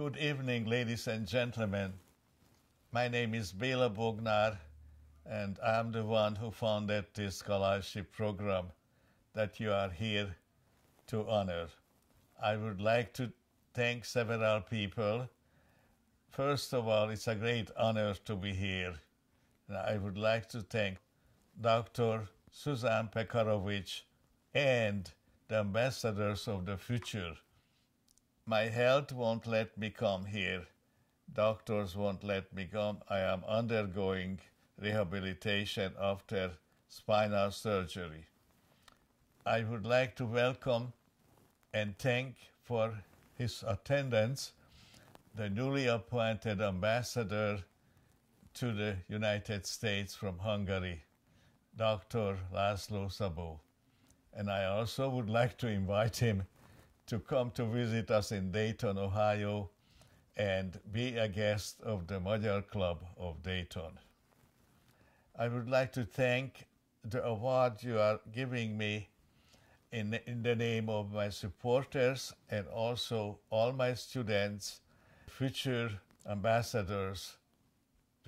Good evening, ladies and gentlemen. My name is Bela Bognar, and I'm the one who founded this scholarship program that you are here to honor. I would like to thank several people. First of all, it's a great honor to be here. And I would like to thank Dr. Suzanne Pekarovich and the ambassadors of the future. My health won't let me come here. Doctors won't let me come. I am undergoing rehabilitation after spinal surgery. I would like to welcome and thank for his attendance the newly appointed ambassador to the United States from Hungary, Dr. Laszlo Szabó. And I also would like to invite him to come to visit us in Dayton, Ohio, and be a guest of the Magyar Club of Dayton. I would like to thank the award you are giving me in, in the name of my supporters and also all my students, future ambassadors.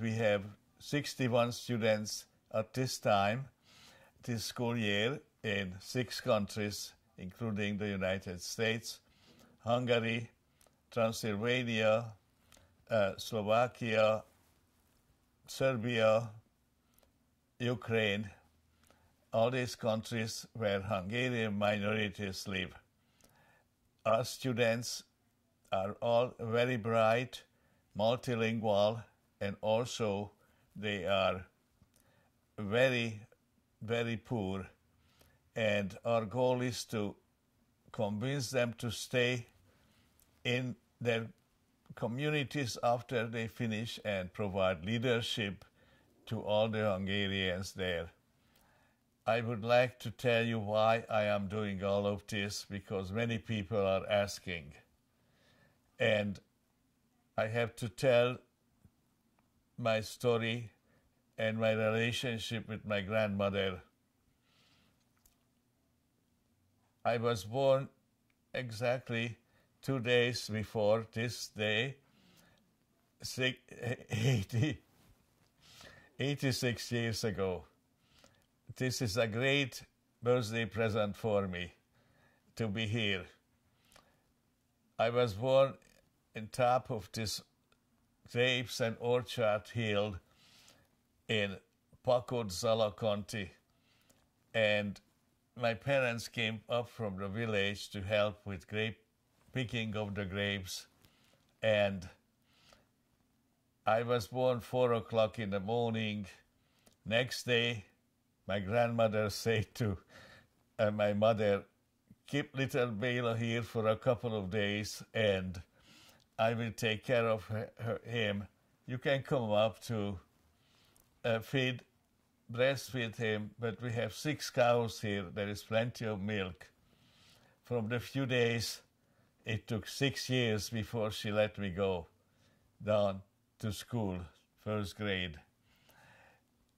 We have 61 students at this time, this school year, in six countries, including the United States, Hungary, Transylvania, uh, Slovakia, Serbia, Ukraine, all these countries where Hungarian minorities live. Our students are all very bright, multilingual, and also they are very, very poor. And our goal is to convince them to stay in their communities after they finish and provide leadership to all the Hungarians there. I would like to tell you why I am doing all of this because many people are asking. And I have to tell my story and my relationship with my grandmother. I was born exactly two days before this day, 80, 86 years ago this is a great birthday present for me to be here. I was born in top of this grapes and orchard hill in Pakot County, and my parents came up from the village to help with grape picking of the grapes, and I was born four o'clock in the morning. Next day, my grandmother said to uh, my mother, keep little Bela here for a couple of days and I will take care of her, her, him. You can come up to uh, feed, breastfeed him, but we have six cows here. There is plenty of milk. From the few days, it took six years before she let me go down to school, first grade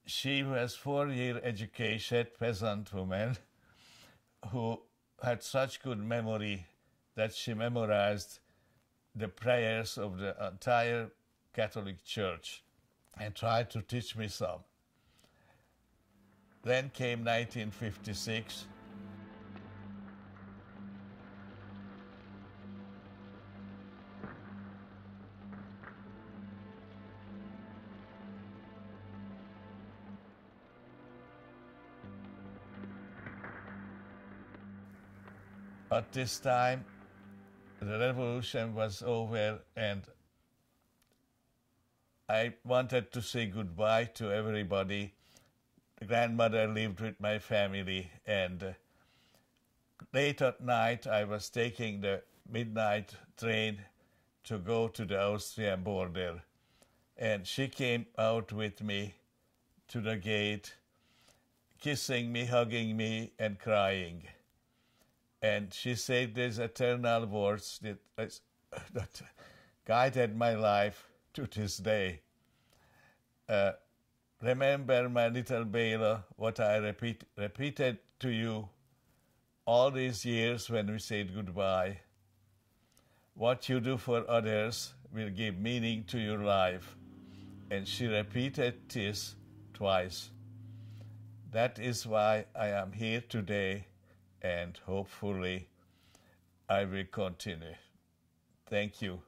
she was four-year educated peasant woman who had such good memory that she memorized the prayers of the entire Catholic Church and tried to teach me some. Then came 1956 At this time, the revolution was over, and I wanted to say goodbye to everybody. The grandmother lived with my family, and late at night, I was taking the midnight train to go to the Austrian border. And she came out with me to the gate, kissing me, hugging me, and crying. And she said these eternal words that, that guided my life to this day. Uh, remember, my little Bela, what I repeat, repeated to you all these years when we said goodbye. What you do for others will give meaning to your life. And she repeated this twice. That is why I am here today, and hopefully I will continue. Thank you.